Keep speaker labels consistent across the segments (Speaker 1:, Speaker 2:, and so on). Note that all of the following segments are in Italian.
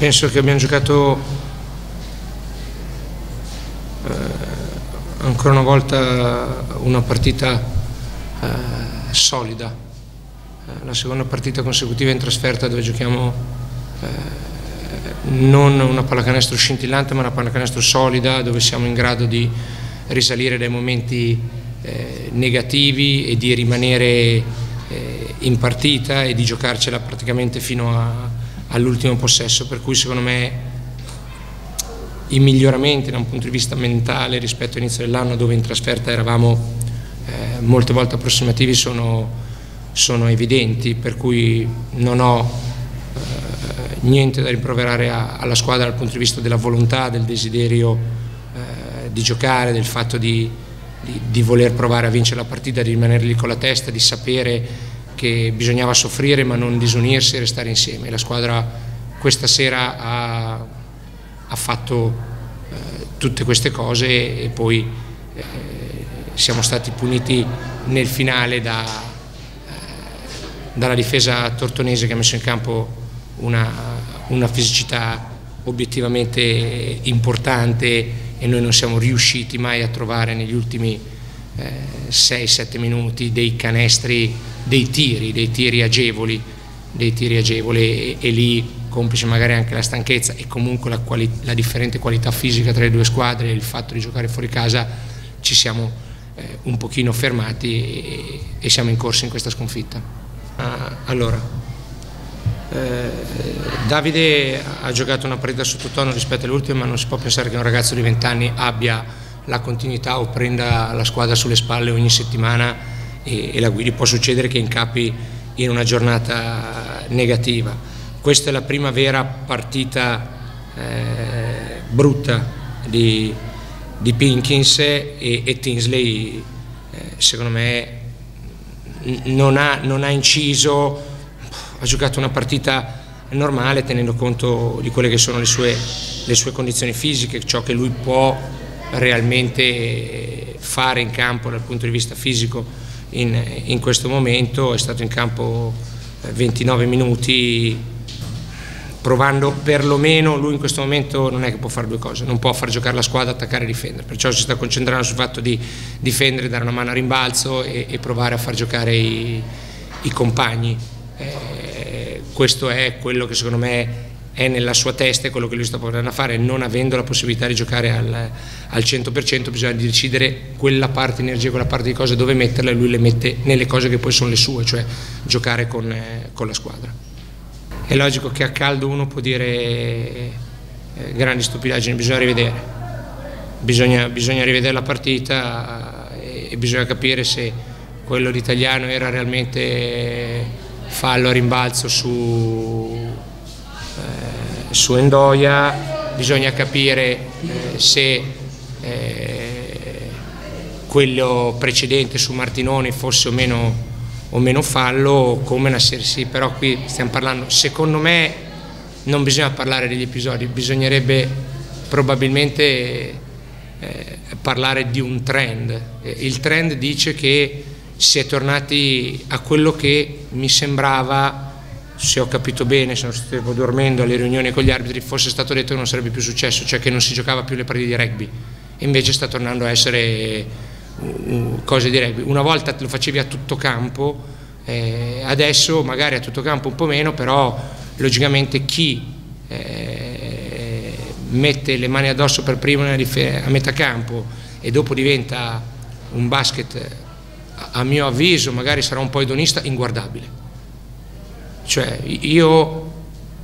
Speaker 1: penso che abbiamo giocato eh, ancora una volta una partita eh, solida, eh, la seconda partita consecutiva in trasferta dove giochiamo eh, non una pallacanestro scintillante ma una pallacanestro solida dove siamo in grado di risalire dai momenti eh, negativi e di rimanere eh, in partita e di giocarcela praticamente fino a all'ultimo possesso, per cui secondo me i miglioramenti da un punto di vista mentale rispetto all'inizio dell'anno dove in trasferta eravamo eh, molte volte approssimativi sono, sono, evidenti, per cui non ho eh, niente da rimproverare a, alla squadra dal punto di vista della volontà, del desiderio eh, di giocare, del fatto di, di, di voler provare a vincere la partita, di rimanere lì con la testa, di sapere che bisognava soffrire ma non disunirsi e restare insieme. La squadra questa sera ha, ha fatto eh, tutte queste cose e poi eh, siamo stati puniti nel finale da, eh, dalla difesa tortonese che ha messo in campo una, una fisicità obiettivamente importante e noi non siamo riusciti mai a trovare negli ultimi 6-7 minuti dei canestri dei tiri, dei tiri agevoli, dei tiri agevoli e, e lì complice magari anche la stanchezza e comunque la, la, differente qualità fisica tra le due squadre e il fatto di giocare fuori casa ci siamo eh, un pochino fermati e, e, siamo in corsa in questa sconfitta. Ah, allora, eh, Davide ha giocato una partita sottotono rispetto all'ultima ma non si può pensare che un ragazzo di 20 anni abbia la continuità o prenda la squadra sulle spalle ogni settimana e, e la guidi, può succedere che incappi in una giornata negativa. Questa è la prima vera partita eh, brutta di, di Pinkins e, e Tinsley eh, secondo me non ha, non ha inciso, ha giocato una partita normale tenendo conto di quelle che sono le sue, le sue condizioni fisiche, ciò che lui può realmente fare in campo dal punto di vista fisico in, in questo momento, è stato in campo 29 eh, minuti provando perlomeno lui in questo momento non è che può fare due cose, non può far giocare la squadra, attaccare e difendere, perciò si sta concentrando sul fatto di difendere, dare una mano a rimbalzo e, e provare a far giocare i, i compagni. Eh, questo è quello che secondo me è nella sua testa e quello che lui sta provando a fare, non avendo la possibilità di giocare al, al 100% bisogna decidere quella parte di energia, quella parte di cose dove metterla e lui le mette nelle cose che poi sono le sue, cioè giocare con, eh, con la squadra. È logico che a caldo uno può dire eh, grandi stupidaggini, bisogna rivedere, bisogna, bisogna rivedere la partita e, e bisogna capire se quello d'italiano era realmente fallo a rimbalzo su eh, su Endoia, bisogna capire eh, se eh, quello precedente su Martinoni fosse o meno, o meno fallo, come una serie sì, però qui stiamo parlando, secondo me non bisogna parlare degli episodi, bisognerebbe probabilmente eh, parlare di un trend. Eh, il trend dice che si è tornati a quello che mi sembrava se ho capito bene, se non stavo dormendo alle riunioni con gli arbitri, fosse stato detto che non sarebbe più successo, cioè che non si giocava più le partite di rugby, invece sta tornando a essere cose di. Una volta lo facevi a tutto campo, eh, adesso magari a tutto campo un po' meno, però logicamente chi eh, mette le mani addosso per primo a metà campo e dopo diventa un basket, a mio avviso, magari sarà un po' edonista, inguardabile cioè io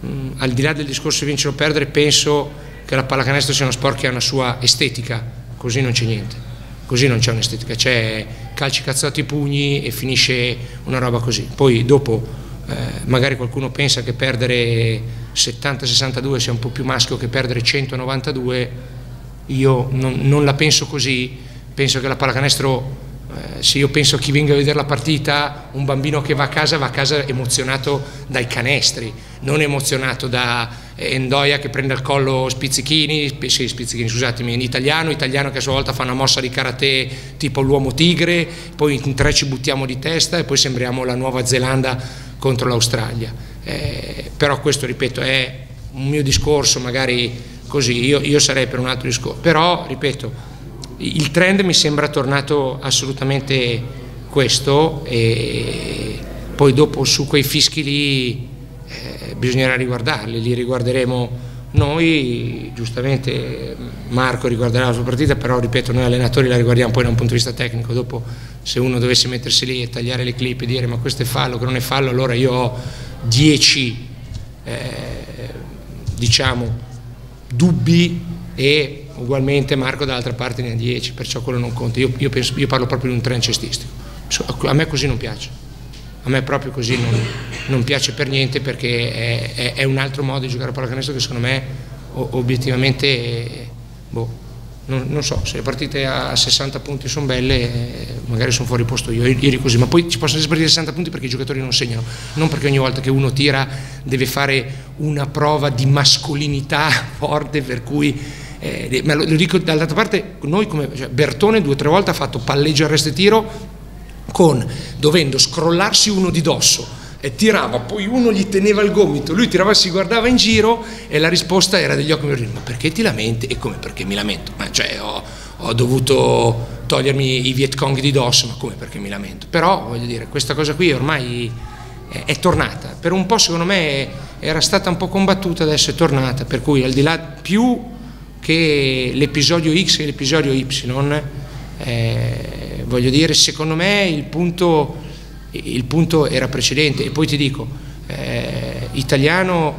Speaker 1: mh, al di là del discorso di vincere o perdere penso che la pallacanestro sia uno sport che ha una sua estetica, così non c'è niente, così non c'è un'estetica, c'è calci cazzati pugni e finisce una roba così. Poi dopo eh, magari qualcuno pensa che perdere 70-62 sia un po' più maschio che perdere 192, io non, non la penso così, penso che la pallacanestro eh, se io penso a chi venga a vedere la partita, un bambino che va a casa va a casa emozionato dai canestri, non emozionato da Endoia che prende al collo spizzichini, sì, spizzichini scusatemi, in italiano, italiano che a sua volta fa una mossa di karate tipo l'uomo tigre, poi in tre ci buttiamo di testa e poi sembriamo la Nuova Zelanda contro l'Australia. Eh, però questo, ripeto, è un mio discorso magari così, io, io sarei per un altro discorso, però ripeto, il trend mi sembra tornato assolutamente questo e poi dopo su quei fischi lì eh, bisognerà riguardarli, li riguarderemo noi, giustamente Marco riguarderà la sua partita, però ripeto noi allenatori la riguardiamo poi da un punto di vista tecnico, dopo se uno dovesse mettersi lì e tagliare le clip e dire ma questo è fallo, che non è fallo, allora io ho 10 eh, diciamo dubbi e ugualmente Marco dall'altra parte ne ha 10, perciò quello non conta. Io, io, penso, io, parlo proprio di un trend cestistico. A me così non piace. A me proprio così non, non piace per niente perché è, è, è, un altro modo di giocare a pallacanestro che secondo me obiettivamente boh, non, non, so, se le partite a 60 punti sono belle, magari sono fuori posto io, ieri così, ma poi ci possono essere partite a 60 punti perché i giocatori non segnano, non perché ogni volta che uno tira deve fare una prova di mascolinità forte per cui eh, ma lo, lo, dico dall'altra parte, noi come cioè Bertone due o tre volte ha fatto palleggio arresto e tiro con dovendo scrollarsi uno di dosso e tirava, poi uno gli teneva il gomito, lui tirava, si guardava in giro e la risposta era degli occhi, ma perché ti lamenti? E come perché mi lamento? Ma cioè ho, ho dovuto togliermi i Viet Cong di dosso, ma come perché mi lamento? Però voglio dire, questa cosa qui ormai è, è tornata, per un po' secondo me era stata un po' combattuta, adesso è tornata, per cui al di là più che l'episodio X e l'episodio Y, eh, voglio dire, secondo me il punto, il punto, era precedente. E poi ti dico, eh, italiano,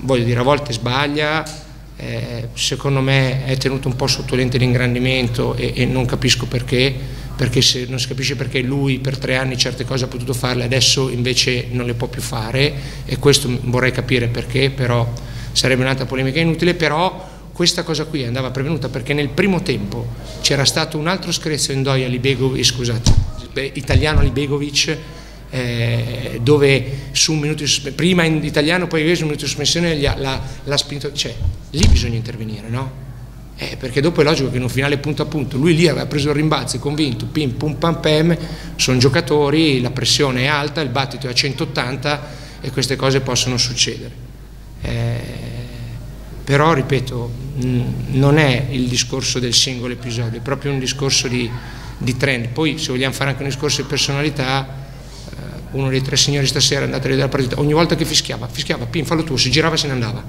Speaker 1: voglio dire, a volte sbaglia, eh, secondo me è tenuto un po' sotto lente di ingrandimento e, e non capisco perché, perché se non si capisce perché lui per tre anni certe cose ha potuto farle, adesso invece non le può più fare e questo vorrei capire perché, però sarebbe un'altra polemica inutile, però questa cosa qui andava prevenuta perché nel primo tempo c'era stato un altro screzio in Doia Libegovic, scusate, italiano Libegovic, eh, dove su un minuto di prima in italiano, poi su un minuto di sospensione l'ha spinto, cioè lì bisogna intervenire, no? Eh, perché dopo è logico che in un finale punto a punto lui lì aveva preso il rimbalzo e convinto, pim pum pam pam, sono giocatori, la pressione è alta, il battito è a 180 e queste cose possono succedere. Eh, però ripeto non è il discorso del singolo episodio, è proprio un discorso di, di trend. Poi se vogliamo fare anche un discorso di personalità, eh, uno dei tre signori stasera è andato a vedere la partita, ogni volta che fischiava, fischiava, pim, fallo tu, si girava e se ne andava.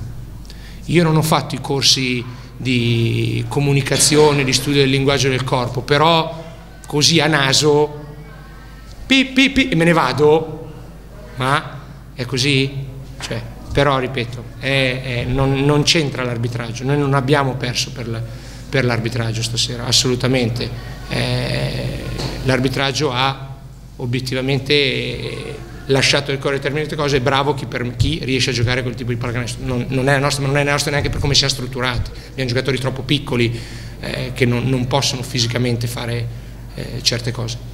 Speaker 1: Io non ho fatto i corsi di comunicazione, di studio del linguaggio del corpo, però così a naso, pi, pi, pi, e me ne vado, ma è così? Cioè, però ripeto, è, è, non, non c'entra l'arbitraggio, noi non abbiamo perso per, la, per l'arbitraggio stasera, assolutamente, eh, l'arbitraggio ha obiettivamente lasciato il cuore determinate cose, è bravo chi, per, chi riesce a giocare quel tipo di pallacanestro, non, non, è la nostra, ma non è la nostra neanche per come siamo strutturati, abbiamo giocatori troppo piccoli eh, che non, non, possono fisicamente fare eh, certe cose.